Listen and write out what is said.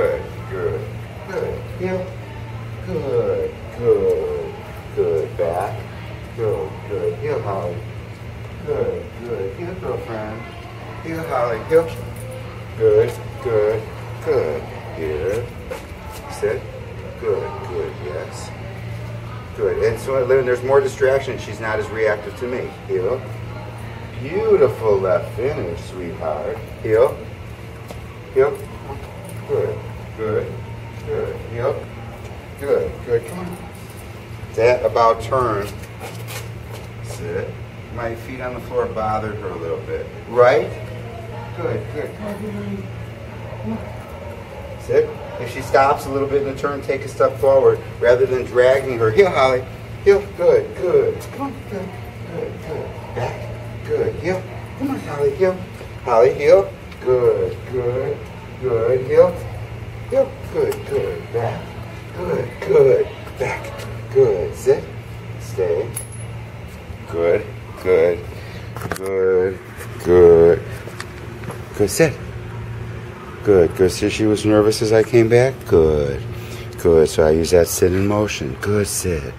Good, good, good. Heel. Good, good, good. Back. Good, good. Heel, Holly. Good, good. Heel, girlfriend. Heel, Holly. Heel. Good, good, good. Here. Sit. Good, good. Yes. Good. And so, Lynn, there's more distraction. She's not as reactive to me. Heel. Beautiful left finish, sweetheart. Heel. Heel. Good. Good. Good. Heel. Good. Good. Come on. That about turn. Sit. My feet on the floor bothered her a little bit. Right? Good. Good. Come on. Come. If she stops a little bit in the turn, take a step forward rather than dragging her. Heel, Holly. Heel. Good. Good. Come on. Good. Good. Good. Back. Good. Heel. Come on, Holly. Heel. Holly. Heel. Good. Good. Good. Heel. Good. Good. Back. Good. Good. Back. Good. Sit. Stay. Good. Good. Good. Good. Good. Sit. Good. Good. So she was nervous as I came back? Good. Good. So I use that sit in motion. Good. Sit.